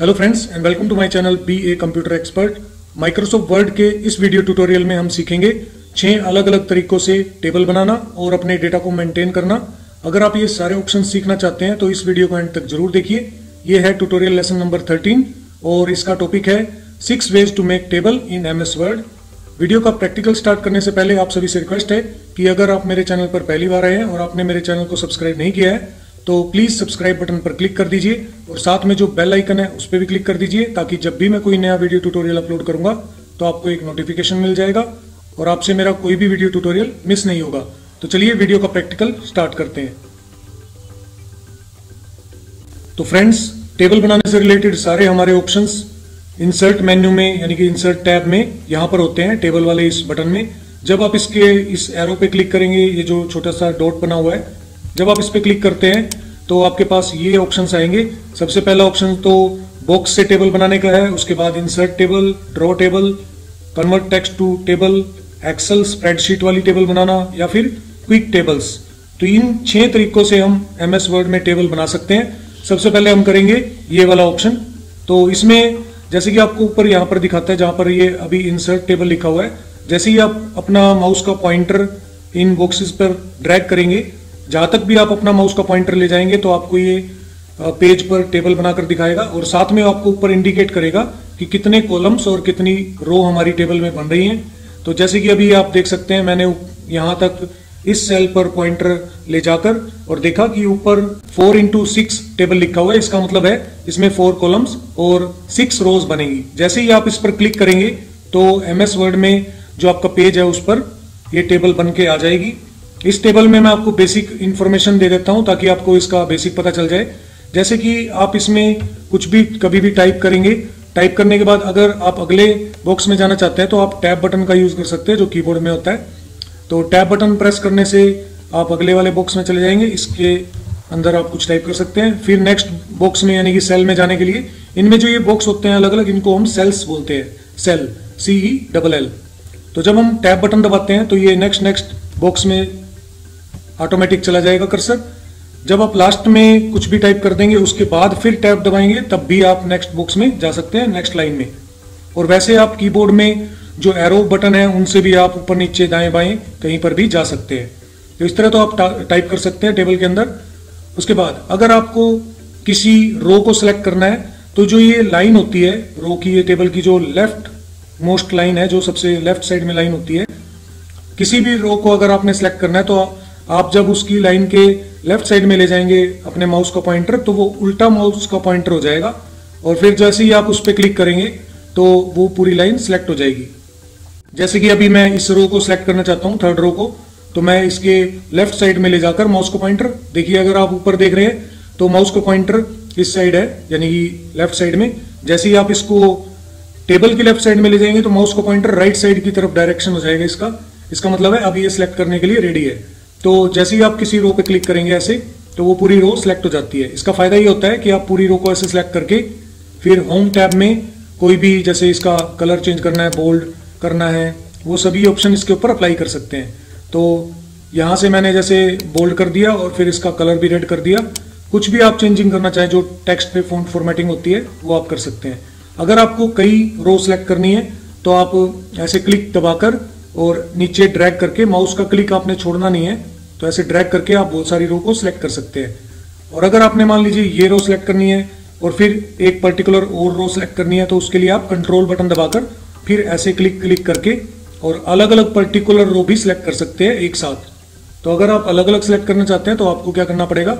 Hello friends and welcome to my channel B A computer expert Microsoft Word के इस video tutorial में हम सीखेंगे छह अलग अलग तरीकों से टेबल बनाना और अपने डेटा को मेंटेन करना। अगर आप ये सारे ऑप्शन सीखना चाहते हैं तो इस वीडियो को एंड तक ज़रूर देखिए। ये है ट्यूटोरियल लेसन नंबर 13 और इसका टॉपिक है six ways to make table in M S Word. Video का प्रैक्टिकल स्टार्ट करने से पहले आप सभी से रिक्वेस्ट है कि अगर आप मेरे चैनल पर पहली बार आए हैं और आपने मेरे चैनल को सब्सक्राइब नहीं किया है तो प्लीज़ सब्सक्राइब बटन पर क्लिक कर दीजिए और साथ में जो बेल आइकन है, उस पर भी क्लिक कर दीजिए ताकि जब भी मैं कोई नया वीडियो ट्यूटोरियल अपलोड करूँगा तो आपको एक नोटिफिकेशन मिल जाएगा और आपसे मेरा कोई भी वीडियो ट्यूटोरियल मिस नहीं होगा। तो चलिए वीडियो का प्रैक्टिकल स्टार्ट करते हैं। तो फ्रेंड्स, टेबल बनाने से रिलेटेड सारे हमारे ऑप्शंस इंसर्ट मेन्यू में, यानी कि इंसर्ट टैब में, यहाँ पर होते हैं टेबल वाले इस बटन में। जब आप इसके, इस एरो पे क्लिक करेंगे, ये जो छोटा सा डॉट बना हुआ है, जब आप इस पर क्लिक करते हैं तो आपके पास ये ऑप्शंस आएँगे। सबसे पहला ऑप्शन तो बॉक्स से टेबल बनाने का है, उसके बाद insert table draw table convert text to table excel spreadsheet वाली टेबल बनाना, या फिर क्विक टेबल्स तो इन छह तरीकों से हम एम एस वर्ड में टेबल बना सकते हैं। सबसे पहले हम करेंगे ये वाला ऑप्शन तो इसमें जैसे कि आपको ऊपर यहाँ पर दिखाता है, जहाँ पर ये अभी इंसर्ट टेबल लिखा हुआ है। जैसे ही आप अपना माउस का पॉइंटर इन बॉक्सेस पर ड्रैग करेंगे, जहाँ तक भी आप अपना माउस का पॉइंटर ले जाएँगे तो आपको ये पेज पर टेबल बनाकर दिखाएगा और साथ में आपको ऊपर इंडिकेट करेगा कि कितने कॉलम्स और कितनी रो हमारी टेबल में बन रही हैं। तो जैसे कि अभी आप देख सकते हैं, मैंने यहाँ तक इस सेल पर पॉइंटर ले जाकर और देखा कि ऊपर फोर इंटू सिक्स टेबल लिखा हुआ है। इसका मतलब है इसमें फोर कॉलम्स और सिक्स रोज बनेगी। जैसे ही आप इस पर क्लिक करेंगे तो एम एस वर्ड में जो आपका पेज है उस पर ये टेबल बन के आ जाएगी। इस टेबल में मैं आपको बेसिक इन्फॉर्मेशन दे देता हूँ ताकि आपको इसका बेसिक पता चल जाए। जैसे कि आप इसमें कुछ भी कभी भी टाइप करेंगे टाइप करने के बाद अगर आप अगले बॉक्स में जाना चाहते हैं तो आप टैब बटन का यूज़ कर सकते हैं जो कीबोर्ड में होता है। तो टैब बटन प्रेस करने से आप अगले वाले बॉक्स में चले जाएँगे। इसके अंदर आप कुछ टाइप कर सकते हैं। फिर नेक्स्ट बॉक्स में, यानी कि सेल में जाने के लिए, इनमें जो ये बॉक्स होते हैं अलग अलग इनको हम सेल्स बोलते हैं। Cell C E double L तो जब हम टैब बटन दबाते हैं तो ये नेक्स्ट नेक्स्ट बॉक्स में ऑटोमेटिक चला जाएगा कर्सर जब आप लास्ट में कुछ भी टाइप कर देंगे, उसके बाद फिर टैब दबाएँगे, तब भी आप नेक्स्ट बॉक्स में जा सकते हैं नेक्स्ट लाइन में। और वैसे आप कीबोर्ड में जो एरो बटन है, उनसे भी आप ऊपर नीचे दाएँ बाएँ कहीं पर भी जा सकते हैं। तो इस तरह तो आप टाइप कर सकते हैं टेबल के अंदर। उसके बाद, अगर आपको किसी रो को सिलेक्ट करना है तो जो ये लाइन होती है रो की ये टेबल की जो लेफ़्ट मोस्ट लाइन है, जो सबसे लेफ़्ट साइड में लाइन होती है, किसी भी रो को अगर आपने सेलेक्ट करना है तो आप जब उसकी लाइन के लेफ़्ट साइड में ले जाएँगे अपने माउस का पॉइंटर तो वो उल्टा माउस का पॉइंटर हो जाएगा। और फिर जैसे ही आप उस पर क्लिक करेंगे तो वो पूरी लाइन सेलेक्ट हो जाएगी। जैसे कि अभी मैं इस रो को सिलेक्ट करना चाहता हूँ थर्ड रो को तो मैं इसके लेफ़्ट साइड में ले जाकर माउस को पॉइंटर देखिए अगर आप ऊपर देख रहे हैं तो माउस को पॉइंटर इस साइड है, यानी कि लेफ़्ट साइड में। जैसे ही आप इसको टेबल की लेफ़्ट साइड में ले जाएँगे तो माउस को पॉइंटर राइट साइड की तरफ़ डायरेक्शन हो जाएगा इसका। इसका मतलब है अभी ये सिलेक्ट करने के लिए रेडी है। तो जैसे ही आप किसी रो पे क्लिक करेंगे ऐसे तो वो पूरी रो सिलेक्ट हो जाती है। इसका फ़ायदा ये होता है कि आप पूरी रो को ऐसे सिलेक्ट करके फिर होम टैब में कोई भी, जैसे इसका कलर चेंज करना है बोल्ड करना है, वो सभी ऑप्शन इसके ऊपर अप्लाई कर सकते हैं। तो यहाँ से मैंने जैसे बोल्ड कर दिया और फिर इसका कलर भी रेड कर दिया। कुछ भी आप चेंजिंग करना चाहें, जो टेक्स्ट पे फ़ोन फॉर्मेटिंग होती है, वो आप कर सकते हैं। अगर आपको कई रो सेलेक्ट करनी है तो आप ऐसे क्लिक दबाकर और नीचे ड्रैग करके माउस का क्लिक आपने छोड़ना नहीं है तो ऐसे ड्रैग करके आप बहुत सारी रो को सिलेक्ट कर सकते हैं। और अगर आपने मान लीजिए ये रो सिलेक्ट करनी है और फिर एक पर्टिकुलर और रो सिलेक्ट करनी है तो उसके लिए आप कंट्रोल बटन दबाकर फिर ऐसे क्लिक क्लिक करके और अलग अलग पर्टिकुलर रो भी सिलेक्ट कर सकते हैं एक साथ। तो अगर आप अलग अलग सिलेक्ट करना चाहते हैं तो आपको क्या करना पड़ेगा?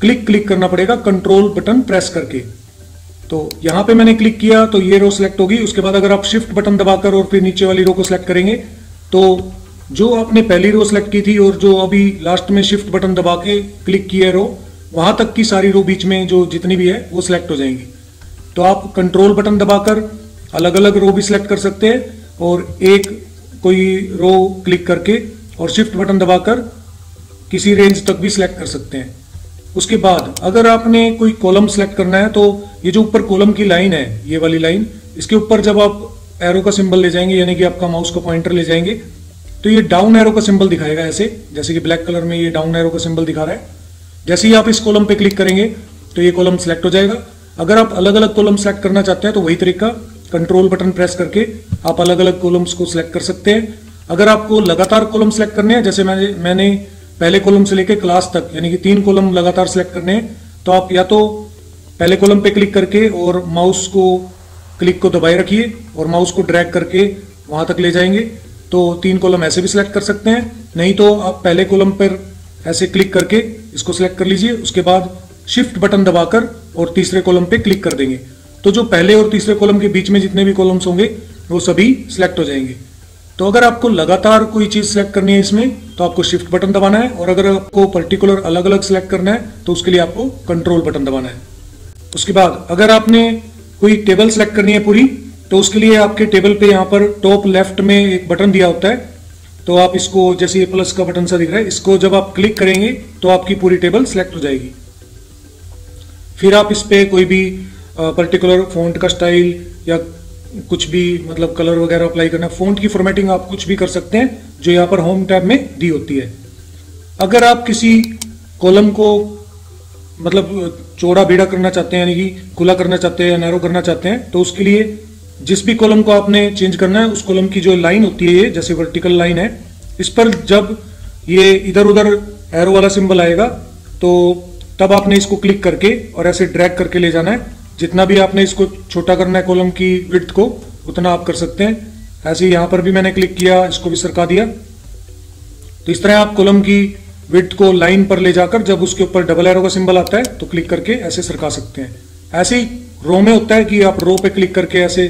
क्लिक क्लिक करना पड़ेगा कंट्रोल बटन प्रेस करके। तो यहाँ पे मैंने क्लिक किया तो ये रो सिलेक्ट होगी। उसके बाद अगर आप शिफ्ट बटन दबाकर और फिर नीचे वाली रो को सिलेक्ट करेंगे तो जो आपने पहली रो सेलेक्ट की थी और जो अभी लास्ट में शिफ्ट बटन दबा के क्लिक किया रो वहाँ तक की सारी रो बीच में जो जितनी भी है, वो सिलेक्ट हो जाएँगी। तो आप कंट्रोल बटन दबाकर अलग अलग रो भी सिलेक्ट कर सकते हैं और एक कोई रो क्लिक करके और शिफ्ट बटन दबाकर किसी रेंज तक भी सिलेक्ट कर सकते हैं। उसके बाद अगर आपने कोई कॉलम सेलेक्ट करना है तो ये जो ऊपर कॉलम की लाइन है, ये वाली लाइन इसके ऊपर जब आप एरो का सिंबल ले जाएँगे, यानी कि आपका माउस का पॉइंटर ले जाएँगे तो ये डाउन एरो का सिंबल दिखाएगा ऐसे। जैसे कि ब्लैक कलर में ये डाउन एरो का सिंबल दिखा रहा है। जैसे ही आप इस कॉलम पे क्लिक करेंगे तो ये कॉलम सेलेक्ट हो जाएगा। अगर आप अलग अलग कॉलम सेलेक्ट करना चाहते हैं तो वही तरीका कंट्रोल बटन प्रेस करके आप अलग अलग कॉलम्स को सिलेक्ट कर सकते हैं। अगर आपको लगातार कॉलम सेलेक्ट करने हैं, जैसे मैंने मैंने पहले कॉलम से लेकर क्लास तक, यानी कि तीन कॉलम लगातार सेलेक्ट करने हैं तो आप या तो पहले कॉलम पे क्लिक करके और माउस को क्लिक को दबाए रखिए और माउस को ड्रैग करके वहाँ तक ले जाएँगे। तो तीन कॉलम ऐसे भी सिलेक्ट कर सकते हैं। नहीं तो आप पहले कॉलम पर ऐसे क्लिक करके इसको सिलेक्ट कर लीजिए, उसके बाद शिफ्ट बटन दबाकर और तीसरे कॉलम पे क्लिक कर देंगे। तो जो पहले और तीसरे कॉलम के बीच में जितने भी कॉलम्स होंगे, वो सभी सिलेक्ट हो जाएँगे। तो अगर आपको लगातार कोई चीज़ सिलेक्ट करनी है इसमें तो आपको शिफ्ट बटन दबाना है और अगर आपको पर्टिकुलर अलग अलग सिलेक्ट करना है तो उसके लिए आपको कंट्रोल बटन दबाना है। उसके बाद, अगर आपने कोई टेबल सेलेक्ट करनी है पूरी तो उसके लिए आपके टेबल पे यहाँ पर टॉप लेफ़्ट में एक बटन दिया होता है। तो आप इसको, जैसे ये प्लस का बटन सा दिख रहा है, इसको जब आप क्लिक करेंगे तो आपकी पूरी टेबल सेलेक्ट हो जाएगी। फिर आप इस पे कोई भी पर्टिकुलर फॉन्ट का स्टाइल या कुछ भी मतलब कलर वगैरह अप्लाई करना फॉन्ट की फॉर्मेटिंग आप कुछ भी कर सकते हैं, जो यहाँ पर होम टैब में दी होती है। अगर आप किसी कॉलम को मतलब चौड़ा बेड़ा करना चाहते हैं, यानी कि खुला करना चाहते हैं या नैरो करना चाहते हैं तो उसके लिए जिस भी कॉलम को आपने चेंज करना है, उस कॉलम की जो लाइन होती है ये, जैसे वर्टिकल लाइन है, इस पर जब ये इधर उधर एरो वाला सिंबल आएगा तो तब आपने इसको क्लिक करके और ऐसे ड्रैग करके ले जाना है। जितना भी आपने इसको छोटा करना है कॉलम की विड्थ को, उतना आप कर सकते हैं। ऐसे यहाँ पर भी मैंने क्लिक किया, इसको भी सरका दिया। तो इस तरह आप कॉलम की विड्थ को लाइन पर ले जाकर जब उसके ऊपर डबल एरो का सिंबल आता है तो क्लिक करके ऐसे सरका सकते हैं। ऐसे ही रो में होता है कि आप रो पे क्लिक करके ऐसे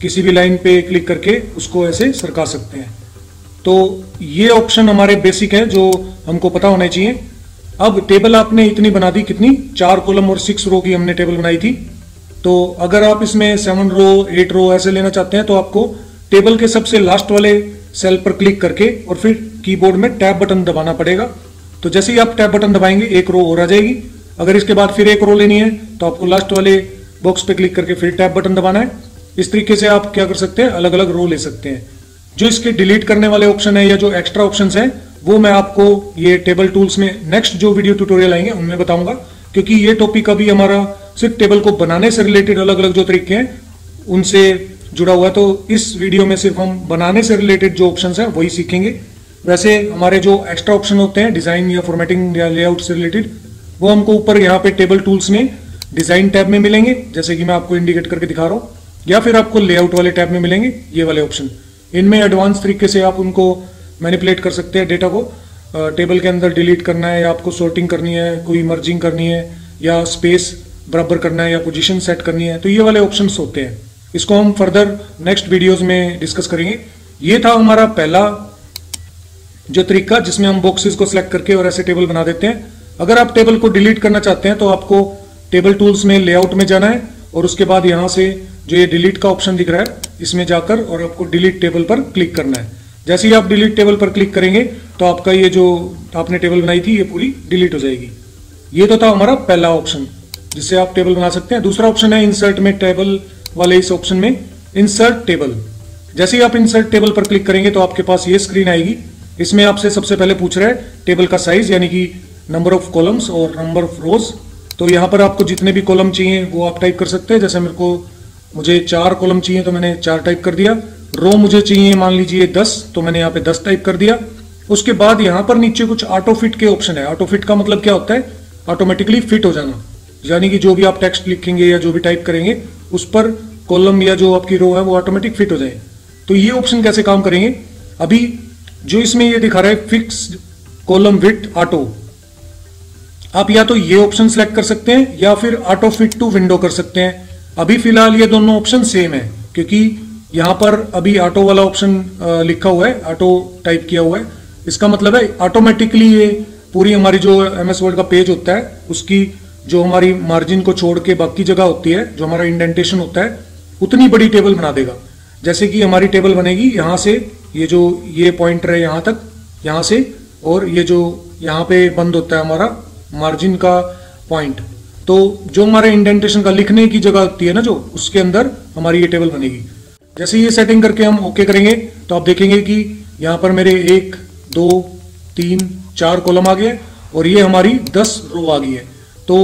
किसी भी लाइन पे क्लिक करके उसको ऐसे सरका सकते हैं। तो ये ऑप्शन हमारे बेसिक है, जो हमको पता होना चाहिए। अब टेबल आपने इतनी बना दी, कितनी? चार कॉलम और सिक्स रो की हमने टेबल बनाई थी। तो अगर आप इसमें सेवन रो एट रो ऐसे लेना चाहते हैं तो आपको टेबल के सबसे लास्ट वाले सेल पर क्लिक करके और फिर कीबोर्ड में टैब बटन दबाना पड़ेगा। तो जैसे ही आप टैब बटन दबाएँगे, एक रो और आ जाएगी। अगर इसके बाद फिर एक रो लेनी है तो आपको लास्ट वाले बॉक्स पे क्लिक करके फिर टैब बटन दबाना है। इस तरीके से आप क्या कर सकते हैं अलग अलग रो ले सकते हैं। जो इसके डिलीट करने वाले ऑप्शन है या जो एक्स्ट्रा ऑप्शन है, वो मैं आपको ये टेबल टूल्स में नेक्स्ट जो वीडियो ट्यूटोरियल आएँगे, उनमें बताऊँगा। क्योंकि ये टॉपिक अभी हमारा सिर्फ़ टेबल को बनाने से रिलेटेड अलग अलग जो तरीके हैं, उनसे जुड़ा हुआ है तो इस वीडियो में सिर्फ़ हम बनाने से रिलेटेड जो ऑप्शन है, वही सीखेंगे। वैसे हमारे जो एक्स्ट्रा ऑप्शन होते हैं डिज़ाइन या फॉर्मेटिंग या लेआउट से रिलेटेड वो हमको ऊपर यहाँ पे टेबल टूल्स में डिज़ाइन टैब में मिलेंगे, जैसे कि मैं आपको इंडिकेट करके दिखा रहा हूँ, या फिर आपको लेआउट वाले टैब में मिलेंगे, ये वाले ऑप्शन इनमें एडवांस तरीके से आप उनको मैनिपुलेट कर सकते हैं डेटा को। टेबल के अंदर डिलीट करना है, या आपको सॉर्टिंग करनी है, कोई मर्जिंग करनी है, या स्पेस बराबर करना है या पोजीशन सेट करनी है तो ये वाले ऑप्शंस होते हैं। इसको हम फर्दर नेक्स्ट वीडियोस में डिस्कस करेंगे। ये था हमारा पहला जो तरीका जिसमें हम बॉक्सेस को सिलेक्ट करके और ऐसे टेबल बना देते हैं। अगर आप टेबल को डिलीट करना चाहते हैं तो आपको टेबल टूल्स में लेआउट में जाना है और उसके बाद यहाँ से जो ये डिलीट का ऑप्शन दिख रहा है, इसमें जाकर और आपको डिलीट टेबल पर क्लिक करना है। जैसे ही आप डिलीट टेबल पर क्लिक करेंगे तो आपका ये जो आपने टेबल बनाई थी, ये पूरी डिलीट हो जाएगी। ये तो था हमारा पहला ऑप्शन जिससे आप टेबल बना सकते हैं। दूसरा ऑप्शन है इंसर्ट में टेबल वाले इस ऑप्शन में इंसर्ट टेबल जैसे ही आप इंसर्ट टेबल पर क्लिक करेंगे तो आपके पास ये स्क्रीन आएगी। इसमें आपसे सबसे पहले पूछ रहा है टेबल का साइज़ यानी कि नंबर ऑफ़ कॉलम्स और नंबर ऑफ़ रोज तो यहाँ पर आपको जितने भी कॉलम चाहिए, वो आप टाइप कर सकते हैं। जैसे मेरे को, मुझे चार कॉलम चाहिए तो मैंने चार टाइप कर दिया। रो मुझे चाहिए, मान लीजिए दस तो मैंने यहाँ पे दस टाइप कर दिया। उसके बाद यहाँ पर नीचे कुछ ऑटो फिट के ऑप्शन है। ऑटो फिट का मतलब क्या होता है? ऑटोमेटिकली फिट हो जाना। यानी कि जो भी आप टेक्स्ट लिखेंगे या जो भी टाइप करेंगे, उस पर कॉलम या जो आपकी रो है, वो ऑटोमेटिक फिट हो जाए। तो ये ऑप्शन कैसे काम करेंगे? अभी जो इसमें ये दिखा रहा है फिक्स कॉलम विथ ऑटो आप या तो ये ऑप्शन सेलेक्ट कर सकते हैं, या फिर ऑटो फिट टू विंडो कर सकते हैं। अभी फ़िलहाल ये दोनों ऑप्शन सेम है, क्योंकि यहाँ पर अभी ऑटो वाला ऑप्शन लिखा हुआ है ऑटो टाइप किया हुआ है। इसका मतलब है ऑटोमेटिकली ये पूरी हमारी जो एम एस वर्ड का पेज होता है, उसकी जो हमारी मार्जिन को छोड़ के बाकी जगह होती है, जो हमारा इंडेंटेशन होता है, उतनी बड़ी टेबल बना देगा। जैसे कि हमारी टेबल बनेगी यहाँ से, ये जो ये पॉइंटर है यहाँ तक, यहाँ से, और ये जो यहाँ पे बंद होता है हमारा मार्जिन का पॉइंट तो जो हमारे इंडेंटेशन का लिखने की जगह होती है ना जो, उसके अंदर हमारी ये टेबल बनेगी। जैसे ये सेटिंग करके हम ओके करेंगे तो आप देखेंगे कि यहाँ पर मेरे एक, दो, तीन, चार कॉलम आ गए, और ये हमारी दस रो आ गई है। तो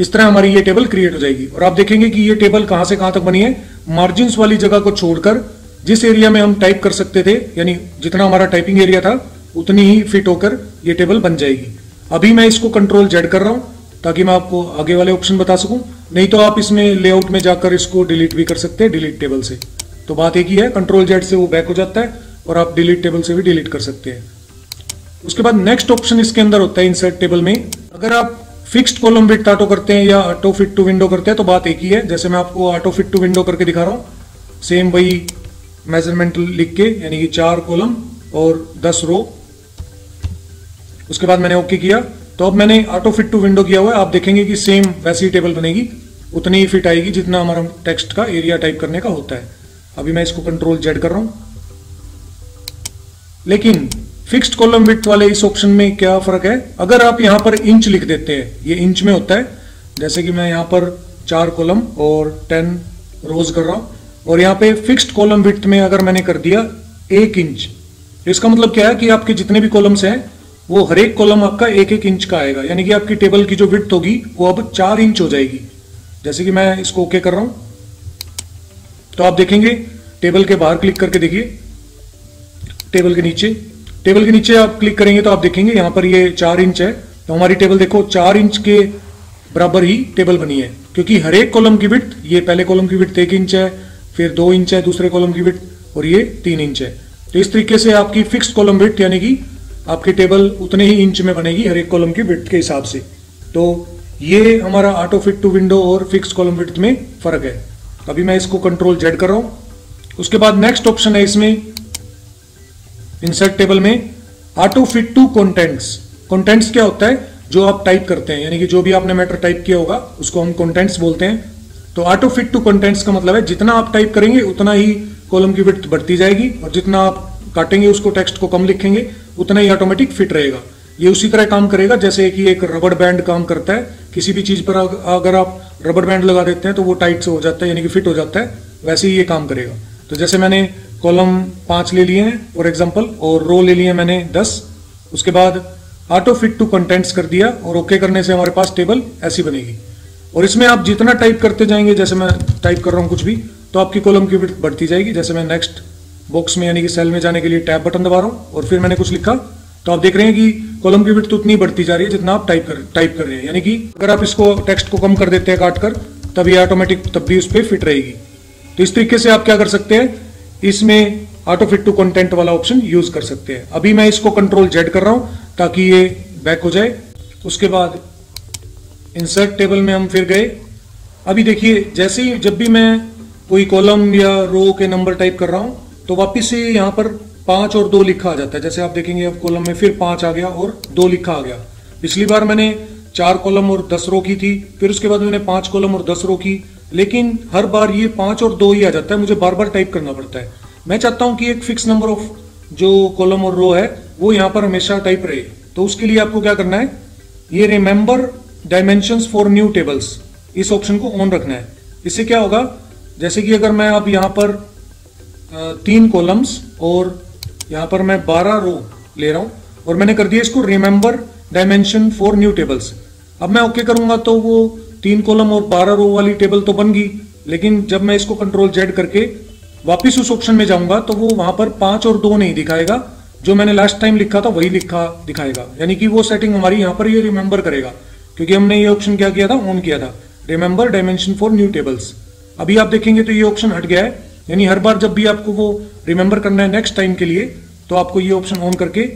इस तरह हमारी ये टेबल क्रिएट हो जाएगी। और आप देखेंगे कि ये टेबल कहाँ से कहाँ तक बनी है? मार्जिन वाली जगह को छोड़कर जिस एरिया में हम टाइप कर सकते थे, यानी जितना हमारा टाइपिंग एरिया था, उतनी ही फिट होकर ये टेबल बन जाएगी। अभी मैं इसको कंट्रोल जेड कर रहा हूँ, ताकि मैं आपको आगे वाले ऑप्शन बता सकूँ। नहीं तो आप इसमें लेआउट में जाकर इसको डिलीट भी कर सकते हैं डिलीट टेबल से। तो बात एक ही है कंट्रोल जेड से वो बैक हो जाता है और आप डिलीट टेबल से भी डिलीट कर सकते हैं। उसके बाद नेक्स्ट ऑप्शन इसके अंदर होता है इंसर्ट टेबल में। अगर आप फिक्स्ड कॉलम विथ ऑटो करते हैं या ऑटो फिट टू विंडो करते हैं तो बात एक ही है। जैसे मैं आपको ऑटो फिट टू विंडो करके दिखा रहा हूँ। सेम वही मेज़रमेंट लिख के, यानी कि चार कॉलम और दस रो उसके बाद मैंने ओके किया। तो अब मैंने ऑटो फिट टू विंडो किया हुआ है। आप देखेंगे कि सेम वैसी टेबल बनेगी। उतनी ही फिट आएगी जितना हमारा टेक्स्ट का एरिया टाइप करने का होता है। अभी मैं इसको कंट्रोल जेड कर रहा हूँ। लेकिन फिक्स्ड कॉलम विथ वाले इस ऑप्शन में क्या फ़र्क है? अगर आप यहाँ पर इंच लिख देते हैं, ये इंच में होता है, जैसे कि मैं यहाँ पर चार कॉलम और टेन रोज कर रहा हूँ, और यहाँ पे फिक्स्ड कॉलम विथ में अगर मैंने कर दिया, एक इंच तो इसका मतलब क्या है कि आपके जितने भी कॉलम्स हैं, वो हर एक कॉलम आपका एक एक इंच का आएगा, यानी कि आपकी टेबल की जो विथ होगी, वो अब चार इंच हो जाएगी। जैसे कि मैं इसको ओके कर रहा हूँ। तो आप देखेंगे टेबल के बाहर क्लिक करके देखिए टेबल के नीचे टेबल के नीचे आप क्लिक करेंगे तो आप देखेंगे यहाँ पर ये चार इंच है। तो हमारी टेबल देखो, चार इंच के बराबर ही टेबल बनी है। क्योंकि हर एक कॉलम की विथ ये पहले कॉलम की विथ एक इंच है, फिर दो इंच है, दूसरे कॉलम की विथ और ये तीन इंच है। तो इस तरीके से आपकी फिक्स कॉलम विथ यानी कि आपकी टेबल उतने ही इंच में बनेगी हर एक कॉलम की विथ के हिसाब से। तो ये हमारा ऑटो फिट टू विंडो और फिक्स कॉलम विथ में फ़र्क है। अभी मैं इसको कंट्रोल जेड कर रहा हूँ। उसके बाद नेक्स्ट ऑप्शन है इसमें इंसर्ट टेबल में auto fit to contents contents क्या होता है? जो आप टाइप करते हैं, यानी कि जो भी आपने मैटर टाइप किया होगा, उसको हम कॉन्टेंट्स बोलते हैं। तो ऑटो फिट टू कॉन्टेंट्स का मतलब है, जितना आप टाइप करेंगे, उतना ही कॉलम की विड्थ बढ़ती जाएगी, और जितना आप काटेंगे, उसको टेक्स्ट को कम लिखेंगे, उतना ही ऑटोमेटिक फिट रहेगा। ये उसी तरह काम करेगा, जैसे कि एक रबड़ बैंड काम करता है। किसी भी चीज़ पर अगर आप रबड़ बैंड लगा देते हैं तो वो टाइट से हो जाता है, यानी कि फिट हो जाता है। वैसे ही ये काम करेगा। तो जैसे मैंने कॉलम पाँच ले लिए हैं फॉर एग्ज़ाम्पल और रो ले लिए मैंने दस। उसके बाद ऑटो फिट टू कंटेंट्स कर दिया और ओके okay करने से हमारे पास टेबल ऐसी बनेगी। और इसमें आप जितना टाइप करते जाएँगे, जैसे मैं टाइप कर रहा हूँ कुछ भी तो आपकी कॉलम की विड्थ बढ़ती जाएगी। जैसे मैं नेक्स्ट बॉक्स में, यानी कि सेल में जाने के लिए टैब बटन दबा रहा हूँ, और फिर मैंने कुछ लिखा तो आप देख रहे हैं कि कॉलम की विड्थ उतनी बढ़ती जा रही है जितना आप टाइप कर टाइप कर रहे हैं। यानी कि अगर आप इसको टेक्स्ट को कम कर देते हैं, काट कर तब ये ऑटोमेटिक तब भी उस पर फिट रहेगी। तो इस तरीके से आप क्या कर सकते हैं इसमें ऑटो फिट टू कंटेंट वाला ऑप्शन यूज़ कर सकते हैं। अभी मैं इसको कंट्रोल जेड कर रहा हूँ ताकि ये बैक हो जाए। उसके बाद इंसर्ट टेबल में हम फिर गए। अभी देखिए, जैसे ही जब भी मैं कोई कॉलम या रो के नंबर टाइप कर रहा हूँ तो वापिस से यहाँ पर पाँच और दो लिखा आ जाता है। जैसे आप देखेंगे, अब कॉलम में फिर पाँच आ गया और दो लिखा आ गया। पिछली बार मैंने चार कॉलम और दस रो की थी, फिर उसके बाद मैंने पाँच कॉलम और दस रो की। लेकिन हर बार ये पाँच और दो ही आ जाता है, मुझे बार बार टाइप करना पड़ता है। मैं चाहता हूँ कि एक फिक्स नंबर ऑफ़ जो कॉलम और रो है, वो यहाँ पर हमेशा टाइप रहे। तो उसके लिए आपको क्या करना है? ये remember dimension for new tables इस ऑप्शन को ऑन रखना है। इससे क्या होगा? जैसे कि अगर मैं अब यहाँ पर तीन कॉलम्स और यहाँ पर मैं बारह रो ले रहा हूँ और मैंने कर दिया इसको remember dimension for new tables अब मैं ओके okay करूँगा तो वो तीन कॉलम और बारह रो वाली टेबल तो बन गई, लेकिन जब मैं इसको कंट्रोल जेड करके वापिस उस ऑप्शन में जाऊँगा तो वो वहाँ पर पाँच और दो नहीं दिखाएगा। जो मैंने लास्ट टाइम लिखा था, वही लिखा, दिखाएगा। यानी कि वो सेटिंग हमारी यहाँ पर ये रिमेंबर करेगा, क्योंकि हमने ये ऑप्शन क्या किया था? ऑन किया था। Remember dimension for new tables अभी आप देखेंगे तो ये ऑप्शन हट गया है। यानी हर बार जब भी आपको वो रिमेंबर करना है नेक्स्ट टाइम के लिए तो आपको ये ऑप्शन ऑन करके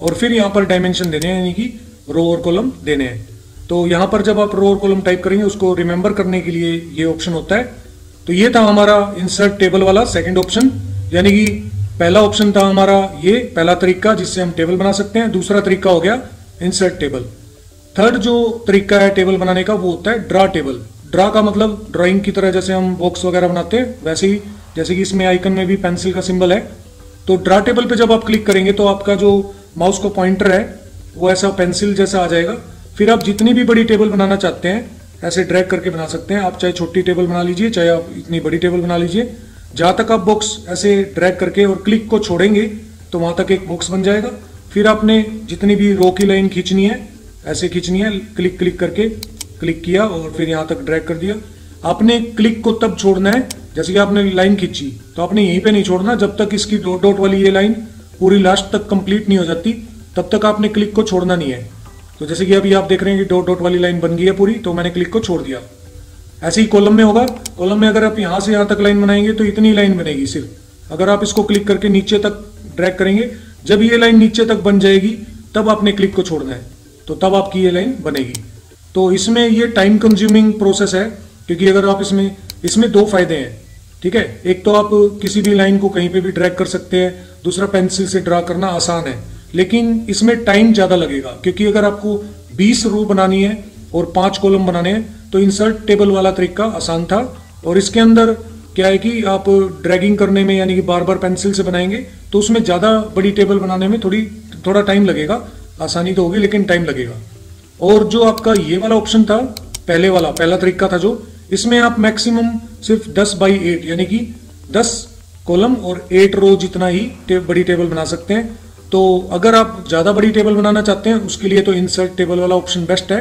और फिर यहाँ पर डायमेंशन देने हैं, यानी कि रो और कॉलम देने हैं। तो यहाँ पर जब आप रो और कॉलम टाइप करेंगे, उसको रिमेंबर करने के लिए ये ऑप्शन होता है। तो ये था हमारा इंसर्ट टेबल वाला सेकंड ऑप्शन यानी कि पहला ऑप्शन था हमारा ये, पहला तरीका जिससे हम टेबल बना सकते हैं। दूसरा तरीका हो गया इंसर्ट टेबल थर्ड जो तरीका है टेबल बनाने का, वो होता है ड्रा टेबल ड्रा का मतलब ड्राइंग की तरह जैसे हम बॉक्स वगैरह बनाते हैं, वैसे ही, जैसे कि इसमें आइकन में भी पेंसिल का सिंबल है। तो ड्रा टेबल पे जब आप क्लिक करेंगे तो आपका जो माउस का पॉइंटर है, वो ऐसा पेंसिल जैसा आ जाएगा। फिर आप जितनी भी बड़ी टेबल बनाना चाहते हैं, ऐसे ड्रैग करके बना सकते हैं। आप चाहे छोटी टेबल बना लीजिए, चाहे आप इतनी बड़ी टेबल बना लीजिए। जहाँ तक आप बॉक्स ऐसे ड्रैग करके और क्लिक को छोड़ेंगे तो वहाँ तक एक बॉक्स बन जाएगा। फिर आपने जितनी भी रो की लाइन खींचनी है, ऐसे खींचनी है क्लिक क्लिक करके क्लिक किया और फिर यहाँ तक ड्रैग कर दिया। आपने क्लिक को तब छोड़ना है, जैसे कि आपने लाइन खींची तो आपने यहीं पे नहीं छोड़ना। जब तक इसकी डॉट डॉट वाली ये लाइन पूरी लास्ट तक कंप्लीट नहीं हो जाती, तब तक आपने क्लिक को छोड़ना नहीं है। तो जैसे कि अभी आप देख रहे हैं कि डॉट डॉट वाली लाइन बन गई है पूरी तो मैंने क्लिक को छोड़ दिया। ऐसे ही कॉलम में होगा। कॉलम में अगर आप यहाँ से यहाँ तक लाइन बनाएँगे तो इतनी लाइन बनेगी सिर्फ़। अगर आप इसको क्लिक करके नीचे तक ड्रैग करेंगे, जब ये लाइन नीचे तक बन जाएगी, तब आपने क्लिक को छोड़ना है। तो तब आपकी ये लाइन बनेगी। तो इसमें ये टाइम कंज्यूमिंग प्रोसेस है, क्योंकि अगर आप इसमें इसमें दो फ़ायदे हैं, ठीक है? एक तो आप किसी भी लाइन को कहीं पे भी ड्रैग कर सकते हैं, दूसरा पेंसिल से ड्रा करना आसान है। लेकिन इसमें टाइम ज़्यादा लगेगा क्योंकि अगर आपको 20 रो बनानी है और पाँच कॉलम बनाने हैं तो इंसर्ट टेबल वाला तरीका आसान था। और इसके अंदर क्या है कि आप ड्रैगिंग करने में यानी कि बार बार पेंसिल से बनाएँगे तो उसमें ज़्यादा बड़ी टेबल बनाने में थोड़ी थोड़ा टाइम लगेगा। आसानी तो होगी लेकिन टाइम लगेगा। और जो आपका ये वाला ऑप्शन था पहले वाला पहला तरीका था जो इसमें आप मैक्सिमम सिर्फ़ 10 बाई एट यानी कि 10 कॉलम और 8 रो जितना ही टे, बड़ी टेबल बना सकते हैं। तो अगर आप ज़्यादा बड़ी टेबल बनाना चाहते हैं, उसके लिए तो इंसर्ट टेबल वाला ऑप्शन बेस्ट है।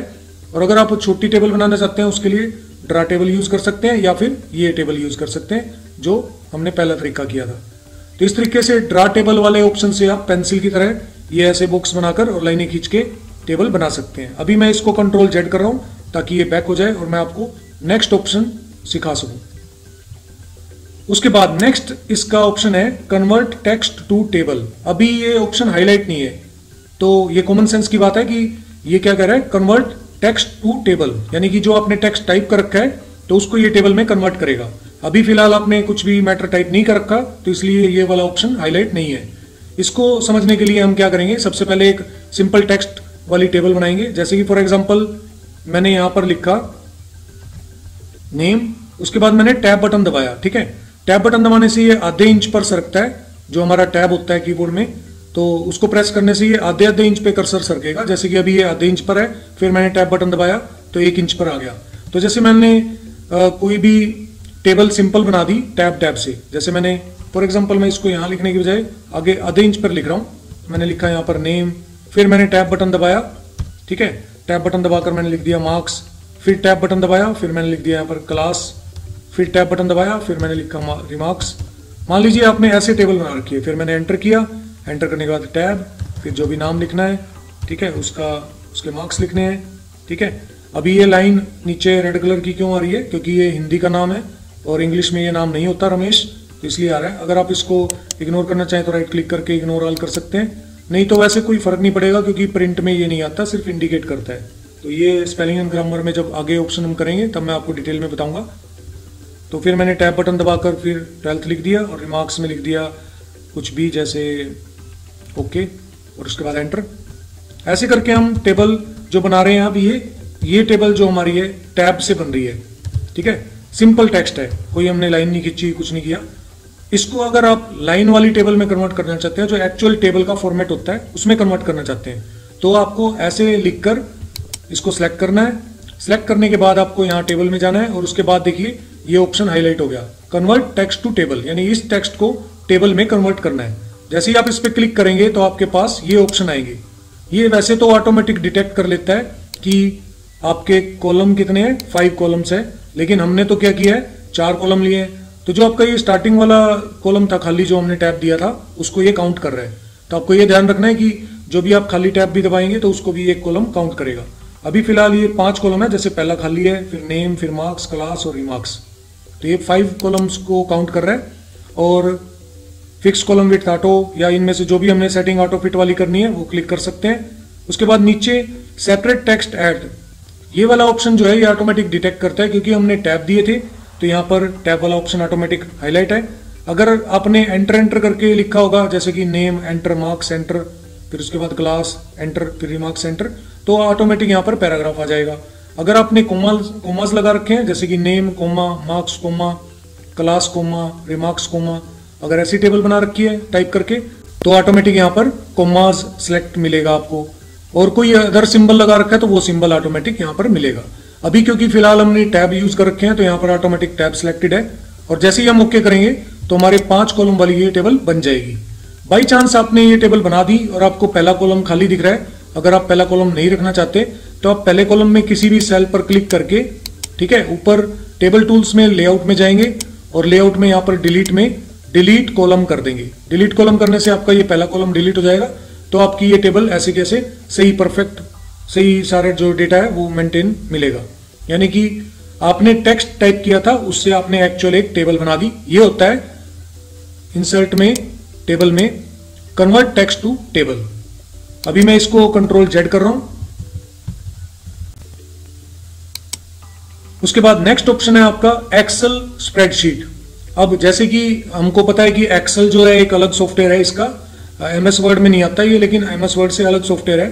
और अगर आप छोटी टेबल बनाना चाहते हैं, उसके लिए ड्रा टेबल यूज़ कर सकते हैं या फिर ये टेबल यूज़ कर सकते हैं, जो हमने पहला तरीका किया था। तो इस तरीके से ड्रा टेबल वाले ऑप्शन से आप पेंसिल की तरह ये ऐसे बॉक्स बनाकर और लाइनें खींच के टेबल बना सकते हैं। अभी मैं इसको कंट्रोल जेड कर रहा हूँ, ताकि ये बैक हो जाए और मैं आपको नेक्स्ट ऑप्शन सिखा सकूँ। उसके बाद नेक्स्ट इसका ऑप्शन है कन्वर्ट टेक्स्ट टू टेबल अभी ये ऑप्शन हाईलाइट नहीं है। तो ये कॉमन सेंस की बात है कि ये क्या कह रहा है? कन्वर्ट टेक्स्ट टू टेबल यानी कि जो आपने टेक्स्ट टाइप कर रखा है तो उसको ये टेबल में कन्वर्ट करेगा। अभी फ़िलहाल आपने कुछ भी मैटर टाइप नहीं कर रखा तो इसलिए ये वाला ऑप्शन हाईलाइट नहीं है। इसको समझने के लिए हम क्या करेंगे? सबसे पहले एक सिंपल टेक्स्ट वाली टेबल बनाएँगे। जैसे कि फॉर एग्ज़ाम्पल मैंने यहाँ पर लिखा नेम उसके बाद मैंने टैब बटन दबाया, ठीक है? टैब बटन दबाने से ये आधे इंच पर सरकता है जो हमारा टैब होता है कीबोर्ड में तो उसको प्रेस करने से ये आधे आधे इंच पे कर्सर सरकेगा जैसे कि अभी ये आधे इंच पर है फिर मैंने टैब बटन दबाया तो एक इंच पर आ गया। तो जैसे मैंने आ, कोई भी टेबल सिंपल बना दी टैब टैब से जैसे मैंने फॉर एग्ज़ाम्पल मैं इसको यहाँ लिखने की बजाय आगे आधे इंच पर लिख रहा हूँ मैंने लिखा यहाँ पर नेम फिर मैंने टैब बटन दबाया ठीक है टैब बटन दबाकर मैंने लिख दिया मार्क्स फिर टैब बटन दबाया फिर मैंने लिख दिया यहाँ पर क्लास फिर टैब बटन दबाया, फिर मैंने लिखा रिमार्क्स मान लीजिए आपने ऐसे टेबल बना रखी है, फिर मैंने एंटर किया। एंटर करने के बाद टैब, फिर जो भी नाम लिखना है, ठीक है, उसका, उसके मार्क्स लिखने हैं, ठीक है। अभी ये लाइन नीचे रेड कलर की क्यों आ रही है? क्योंकि ये हिंदी का नाम है और इंग्लिश में ये नाम नहीं होता, रमेश तो इसलिए आ रहा है। अगर आप इसको इग्नोर करना चाहें तो राइट क्लिक करके इग्नोर ऑल कर सकते हैं। नहीं तो वैसे कोई फ़र्क नहीं पड़ेगा क्योंकि प्रिंट में ये नहीं आता, सिर्फ़ इंडिकेट करता है। तो ये स्पेलिंग एंड ग्रामर में जब आगे ऑप्शन हम करेंगे, तब मैं आपको डिटेल में बताऊँगा। तो फिर मैंने टैब बटन दबाकर फिर ट्वेल्थ लिख दिया और रिमार्क्स में लिख दिया कुछ भी जैसे ओके, और उसके बाद एंटर। ऐसे करके हम टेबल जो बना रहे हैं अब ये ये टेबल जो हमारी है, टैब से बन रही है, ठीक है? सिंपल टेक्स्ट है, कोई हमने लाइन नहीं खींची, कुछ नहीं किया। इसको अगर आप लाइन वाली टेबल में कन्वर्ट करना चाहते हैं, जो एक्चुअल टेबल का फॉर्मेट होता है, उसमें कन्वर्ट करना चाहते हैं तो आपको ऐसे लिखकर इसको सिलेक्ट करना है। सिलेक्ट करने के बाद आपको यहाँ टेबल में जाना है, और उसके बाद देखिए ये ऑप्शन हाईलाइट हो गया। कन्वर्ट टेक्स्ट टू टेबल यानी इस टेक्स्ट को टेबल में कन्वर्ट करना है। जैसे ही आप इस पर क्लिक करेंगे तो आपके पास ये ऑप्शन आएँगे। ये वैसे तो ऑटोमेटिक डिटेक्ट कर लेता है कि आपके कॉलम कितने हैं? फाइव कॉलम्स है। लेकिन हमने तो क्या किया है? चार कॉलम लिए हैं। तो जो आपका ये स्टार्टिंग वाला कॉलम था, खाली जो हमने टैप दिया था, उसको ये काउंट कर रहा है। तो आपको ये ध्यान रखना है कि जो भी आप खाली टैप भी दबाएँगे तो उसको भी एक कॉलम काउंट करेगा। अभी फ़िलहाल ये पाँच कॉलम है, जैसे पहला खाली है, फिर नेम फिर मार्क्स क्लास और रिमार्क्स तो ये फाइव कॉलम्स को काउंट कर रहा है और फिक्स कॉलम विथ ऑटो या इनमें से जो भी हमने सेटिंग ऑटो फिट वाली करनी है, वो क्लिक कर सकते हैं। उसके बाद नीचे सेपरेट टेक्स्ट एड ये वाला ऑप्शन जो है, ये ऑटोमेटिक डिटेक्ट करता है क्योंकि हमने टैब दिए थे तो यहाँ पर टैब वाला ऑप्शन ऑटोमेटिक हाईलाइट है। अगर आपने एंटर एंटर करके लिखा होगा, जैसे कि नेम एंटर मार्क्स एंटर फिर उसके बाद क्लास एंटर फिर रिमार्क्स एंटर तो ऑटोमेटिक यहाँ पर पैराग्राफ आ जाएगा। अगर आपने कोमास कोमास लगा रखे हैं, जैसे कि name comma, marks comma, class comma, remarks comma, अगर ऐसी टेबल बना रखी है, टाइप करके तो ऑटोमेटिक यहाँ पर कोमास सिलेक्ट मिलेगा आपको। और कोई अगर सिंबल लगा रखा है तो वो सिंबल ऑटोमेटिक यहाँ पर मिलेगा। अभी क्योंकि फ़िलहाल हमने टैब यूज़ कर रखे हैं तो यहाँ पर ऑटोमेटिक टैब सिलेक्टेड है। और जैसे ही हम ओके करेंगे तो हमारे पाँच कॉलम वाली ये टेबल बन जाएगी। बाई चांस आपने ये टेबल बना दी, और आपको पहला कॉलम खाली दिख रहा है। अगर आप पहला कॉलम नहीं रखना चाहते तो आप पहले कॉलम में किसी भी सेल पर क्लिक करके, ठीक है, ऊपर टेबल टूल्स में लेआउट में जाएँगे और लेआउट में यहाँ पर डिलीट में डिलीट कॉलम कर देंगे। डिलीट कॉलम करने से आपका ये पहला कॉलम डिलीट हो जाएगा। तो आपकी ये टेबल ऐसे कैसे सही परफेक्ट सही सारे जो डेटा है वो मेंटेन मिलेगा। यानी कि आपने टेक्स्ट टाइप किया था, उससे आपने एक्चुअल एक टेबल बना दी। ये होता है इंसर्ट में टेबल में कन्वर्ट टेक्स्ट टू टेबल अभी मैं इसको कंट्रोल जेड कर रहा हूँ। उसके बाद नेक्स्ट ऑप्शन है आपका एक्सेल स्प्रेडशीट अब जैसे कि हमको पता है कि एक्सेल जो है एक अलग सॉफ्टवेयर है इसका एम एस वर्ड में नहीं आता ये, लेकिन एम एस वर्ड से अलग सॉफ्टवेयर है।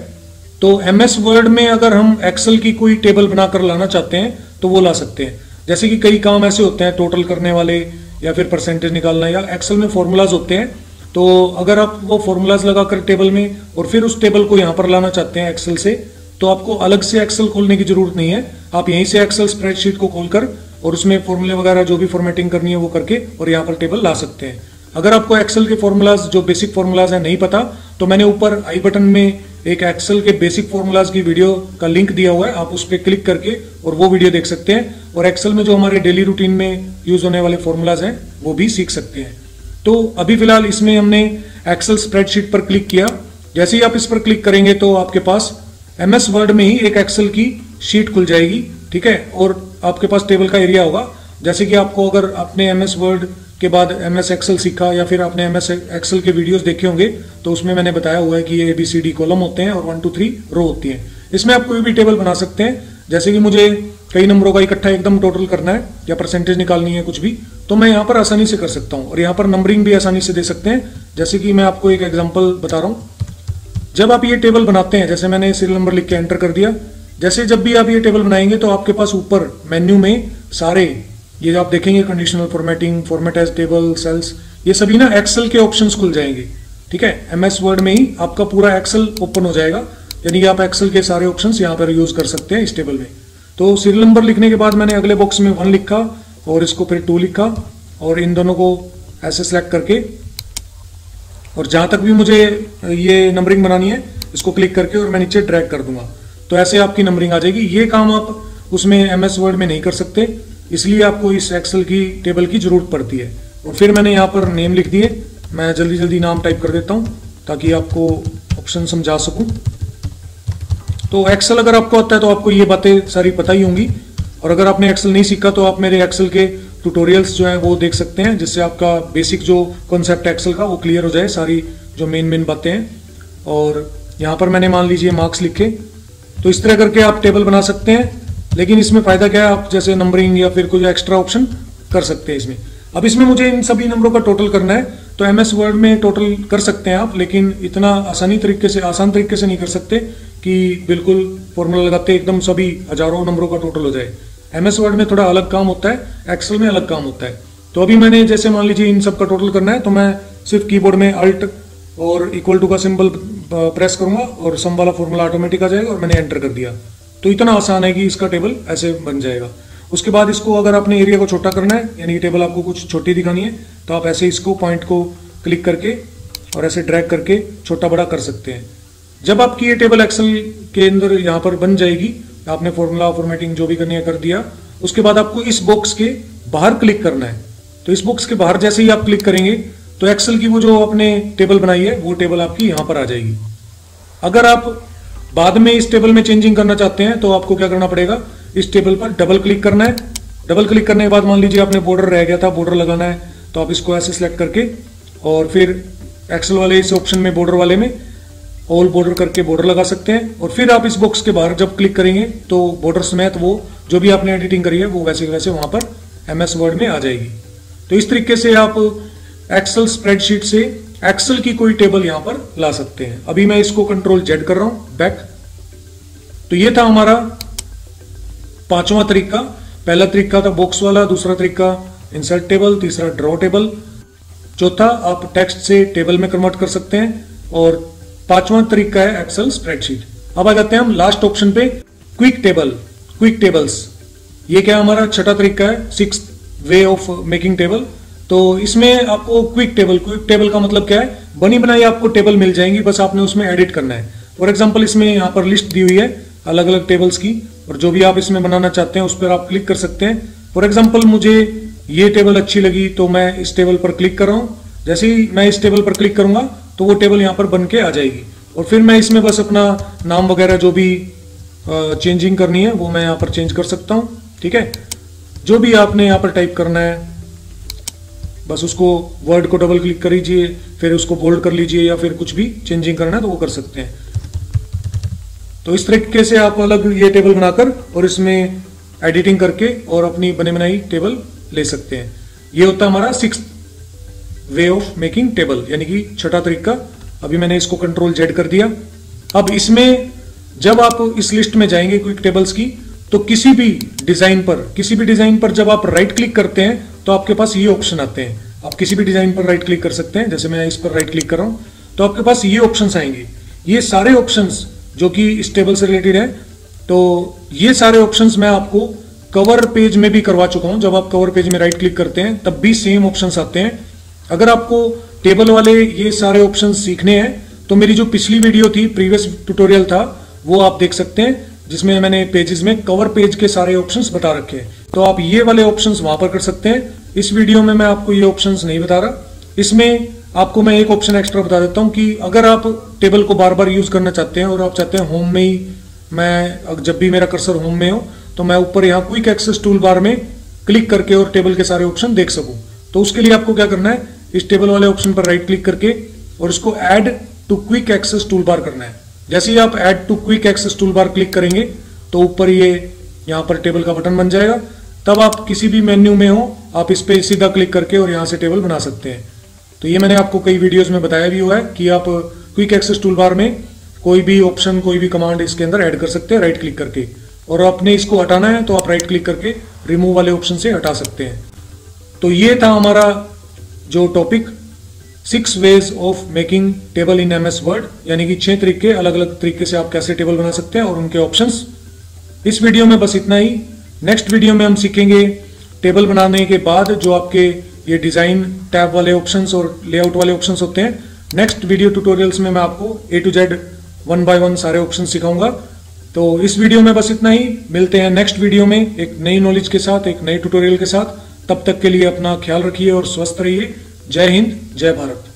तो एम एस वर्ड में अगर हम एक्सेल की कोई टेबल बनाकर लाना चाहते हैं तो वो ला सकते हैं। जैसे कि कई काम ऐसे होते हैं टोटल करने वाले या फिर परसेंटेज निकालना, या एक्सेल में फॉर्मूलाज होते हैं। तो अगर आप वो फॉर्मूलाज लगाकर टेबल में, और फिर उस टेबल को यहाँ पर लाना चाहते हैं एक्सेल से तो आपको अलग से एक्सेल खोलने की ज़रूरत नहीं है। आप यहीं से एक्सेल स्प्रेडशीट को खोलकर और उसमें फॉर्मूले वगैरह जो भी फॉर्मेटिंग करनी है वो करके और यहाँ पर टेबल ला सकते हैं। अगर आपको एक्सेल के फॉर्मूलाज जो बेसिक फॉर्मूलाज है, नहीं पता तो मैंने ऊपर आई बटन में एक एक्सेल के बेसिक फॉर्मूलाज की वीडियो का लिंक दिया हुआ है। आप उस पर क्लिक करके और वो वीडियो देख सकते हैं। और एक्सेल में जो हमारे डेली रूटीन में यूज़ होने वाले फॉर्मूलाज हैं, वो भी सीख सकते हैं। तो अभी फ़िलहाल इसमें हमने एक्सेल स्प्रेडशीट पर क्लिक किया। जैसे ही आप इस पर क्लिक करेंगे तो आपके पास एम एस वर्ड में ही एक एक्सेल की शीट खुल जाएगी, ठीक है? और आपके पास टेबल का एरिया होगा। जैसे कि आपको अगर आपने एम एस वर्ड के बाद एम एस एक्सेल सीखा या फिर आपने एम एस एक्सेल के वीडियोस देखे होंगे तो उसमें मैंने बताया हुआ है कि ये A B C D column होते हैं और वन टू थ्री रो होती है। इसमें आप कोई भी टेबल बना सकते हैं। जैसे कि मुझे कई नंबरों का इकट्ठा एकदम टोटल करना है या परसेंटेज निकालनी है कुछ भी तो मैं यहाँ पर आसानी से कर सकता हूँ। और यहाँ पर नंबरिंग भी आसानी से दे सकते हैं। जैसे कि मैं आपको एक एग्ज़ाम्पल बता रहा हूँ। जब आप ये टेबल बनाते हैं, जैसे मैंने सीरियल नंबर लिख के एंटर कर दिया, जैसे जब भी आप ये टेबल बनाएँगे तो आपके पास ऊपर मेन्यू में सारे, ये जो आप देखेंगे conditional formatting format as table cells ये सभी ना एक्सेल के ऑप्शंस खुल जाएँगे, ठीक है? एम एस वर्ड में ही आपका पूरा एक्सेल ओपन हो जाएगा, यानी कि आप एक्सेल के सारे ऑप्शन यहाँ पर यूज़ कर सकते हैं इस टेबल में। तो सीरियल नंबर लिखने के बाद मैंने अगले बॉक्स में वन लिखा, और इसको फिर टू लिखा, और इन दोनों को ऐसे सेलेक्ट करके और जहाँ तक भी मुझे ये नंबरिंग बनानी है, इसको क्लिक करके और मैं नीचे ड्रैग कर दूँगा। तो ऐसे आपकी नंबरिंग आ जाएगी। ये काम आप उसमें एम एस वर्ड में नहीं कर सकते। इसलिए आपको इस एक्सेल की टेबल की ज़रूरत पड़ती है। और फिर मैंने यहाँ पर नेम लिख दिए। मैं जल्दी जल्दी नाम टाइप कर देता हूँ, ताकि आपको ऑप्शन समझा सकूँ। तो एक्सेल अगर आपको आता है तो आपको ये बातें सारी पता ही होंगी। और अगर आपने एक्सेल नहीं सीखा तो आप मेरे एक्सेल के ट्यूटोरियल्स जो है वो देख सकते हैं, जिससे आपका बेसिक जो कॉन्सेप्ट एक्सेल का वो क्लियर हो जाए, सारी जो मेन मेन बातें हैं। और यहाँ पर मैंने मान लीजिए मार्क्स लिखे तो इस तरह करके आप टेबल बना सकते हैं, लेकिन इसमें फ़ायदा क्या है, आप जैसे नंबरिंग या फिर कोई एक्स्ट्रा ऑप्शन कर सकते हैं इसमें। अब इसमें मुझे इन सभी नंबरों का टोटल करना है तो एम एस वर्ड में टोटल कर सकते हैं आप, लेकिन इतना आसानी तरीके से, आसान तरीके से नहीं कर सकते कि बिल्कुल फॉर्मूला लगाते एकदम सभी हज़ारों नंबरों का टोटल हो जाए। एमएस वर्ड में थोड़ा अलग काम होता है एक्सेल में अलग काम होता है। तो अभी मैंने जैसे मान लीजिए इन सब का टोटल करना है तो मैं सिर्फ़ कीबोर्ड में अल्ट और इक्वल टू का सिंबल प्रेस करूँगा और सम वाला फॉर्मूला ऑटोमेटिक आ जाएगा और मैंने एंटर कर दिया। तो इतना आसान है कि इसका टेबल ऐसे बन जाएगा। उसके बाद इसको अगर आपने एरिया को छोटा करना है, यानी टेबल आपको कुछ छोटी दिखानी है तो आप ऐसे इसको पॉइंट को क्लिक करके और ऐसे ड्रैग करके छोटा बड़ा कर सकते हैं। जब आपकी ये टेबल एक्सेल के अंदर यहाँ पर बन जाएगी आपने फॉर्मूला फॉर्मेटिंग जो भी करनी है कर दिया। उसके बाद आपको इस बॉक्स के बाहर क्लिक करना है। तो इस बॉक्स के बाहर जैसे ही आप क्लिक करेंगे तो एक्सेल की वो जो आपने टेबल बनाई है, वो टेबल आपकी यहाँ पर आ जाएगी। अगर आप बाद में इस टेबल में चेंजिंग करना चाहते हैं तो आपको क्या करना पड़ेगा? इस टेबल पर डबल क्लिक करना है। डबल क्लिक करने के बाद मान लीजिए आपने बॉर्डर रह गया था बॉर्डर लगाना है तो आप इसको ऐसे सिलेक्ट करके और फिर एक्सेल वाले इस ऑप्शन में बॉर्डर वाले में ऑल बॉर्डर करके बॉर्डर लगा सकते हैं। और फिर आप इस बॉक्स के बाहर जब क्लिक करेंगे तो बॉर्डर समेत वो जो भी आपने एडिटिंग करी है, वो वैसे वैसे वहाँ पर एम एस वर्ड में आ जाएगी। तो इस तरीके से आप एक्सेल स्प्रेडशीट से एक्सेल की कोई टेबल यहाँ पर ला सकते हैं। अभी मैं इसको कंट्रोल जेड कर रहा हूँ बैक तो ये था हमारा पांचवा तरीका। पहला तरीका था बॉक्स वाला, दूसरा तरीका इंसर्ट टेबल तीसरा ड्रॉ टेबल चौथा, आप टेक्स्ट से टेबल में कन्वर्ट कर सकते हैं। और पांचवा तरीका है एक्सेल स्प्रेडशीट अब आ जाते हैं हम लास्ट ऑप्शन पे क्विक टेबल क्विक टेबल्स ये क्या हमारा छठा तरीका है? Six way of making table तो इसमें आपको क्विक टेबल क्विक टेबल का मतलब क्या है? बनी बनाई आपको टेबल मिल जाएँगी, बस आपने उसमें एडिट करना है। फॉर एग्ज़ाम्पल इसमें यहाँ पर लिस्ट दी हुई है अलग अलग टेबल्स की, और जो भी आप इसमें बनाना चाहते हैं उस पर आप क्लिक कर सकते हैं। फॉर एग्ज़ाम्पल मुझे ये टेबल अच्छी लगी तो मैं इस टेबल पर क्लिक कर रहा हूँ। जैसे ही मैं इस टेबल पर क्लिक करूँगा तो वो टेबल यहाँ पर बन के आ जाएगी। और फिर मैं इसमें बस अपना नाम वगैरह जो भी चेंजिंग करनी है, वो मैं यहाँ पर चेंज कर सकता हूँ, ठीक है? जो भी आपने यहाँ पर टाइप करना है, बस उसको वर्ड को डबल क्लिक कर लीजिए फिर उसको बोल्ड कर लीजिए या फिर कुछ भी चेंजिंग करना है तो वो कर सकते हैं। तो इस तरीके से आप अलग ये टेबल बनाकर और इसमें एडिटिंग करके और अपनी बने बनाई टेबल ले सकते हैं। ये होता हमारा six way of making table यानी कि छठा तरीका अभी मैंने इसको कंट्रोल जेड कर दिया। अब इसमें जब आप इस लिस्ट में जाएँगे क्विक टेबल्स की तो किसी भी डिज़ाइन पर, किसी भी डिज़ाइन पर जब आप राइट क्लिक करते हैं तो आपके पास ये ऑप्शन आते हैं। आप किसी भी डिज़ाइन पर राइट क्लिक कर सकते हैं, जैसे मैं इस पर राइट क्लिक कर रहा हूँ तो आपके पास ये ऑप्शन आएँगे। ये सारे ऑप्शन जो कि इस टेबल से रिलेटेड है तो ये सारे ऑप्शन मैं आपको कवर पेज में भी करवा चुका हूँ। जब आप कवर पेज में राइट क्लिक करते हैं, तब भी सेम ऑप्शन आते हैं। अगर आपको टेबल वाले ये सारे ऑप्शन सीखने हैं तो मेरी जो पिछली वीडियो थी प्रीवियस ट्यूटोरियल था, वो आप देख सकते हैं, जिसमें मैंने पेजेस में कवर पेज के सारे ऑप्शंस बता रखे हैं। तो आप ये वाले ऑप्शंस वहाँ पर कर सकते हैं। इस वीडियो में मैं आपको ये ऑप्शंस नहीं बता रहा। इसमें आपको मैं एक ऑप्शन एक्स्ट्रा बता देता हूँ कि अगर आप टेबल को बार बार यूज़ करना चाहते हैं, और आप चाहते हैं होम में ही मैं जब भी मेरा कर्सर होम में हो तो मैं ऊपर यहाँ क्विक एक्सेस टूल बार में क्लिक करके और टेबल के सारे ऑप्शन देख सकूँ। तो उसके लिए आपको क्या करना है? इस टेबल वाले ऑप्शन पर राइट क्लिक करके और इसको add to quick access tool bar करना है। जैसे ही आप add to quick access tool bar click करेंगे तो ऊपर ये, यहाँ पर टेबल का बटन बन जाएगा। तब आप किसी भी मेन्यू में हो, आप इस पर सीधा क्लिक करके और यहाँ से टेबल बना सकते हैं। तो ये मैंने आपको कई वीडियोस में बताया भी हुआ है कि आप क्विक एक्सेस टूल बार में कोई भी ऑप्शन कोई भी कमांड इसके अंदर ऐड कर सकते हैं राइट क्लिक करके। और आपने इसको हटाना है तो आप राइट क्लिक करके रिमूव वाले ऑप्शन से हटा सकते हैं। तो ये था हमारा जो topic six ways of making table in M S Word यानी कि छह तरीके अलग अलग तरीके से आप कैसे टेबल बना सकते हैं और उनके ऑप्शंस इस वीडियो में बस इतना ही। नेक्स्ट वीडियो में हम सीखेंगे टेबल बनाने के बाद जो आपके ये डिज़ाइन टैब वाले ऑप्शंस और लेआउट वाले ऑप्शंस होते हैं। नेक्स्ट वीडियो ट्यूटोरियल्स में मैं आपको A to Z one by one सारे ऑप्शन सिखाऊँगा। तो इस वीडियो में बस इतना ही। मिलते हैं नेक्स्ट वीडियो में एक नई नॉलेज के साथ, एक नए ट्यूटोरियल के साथ। तब तक के लिए अपना ख्याल रखिए और स्वस्थ रहिए। जय हिंद जय भारत।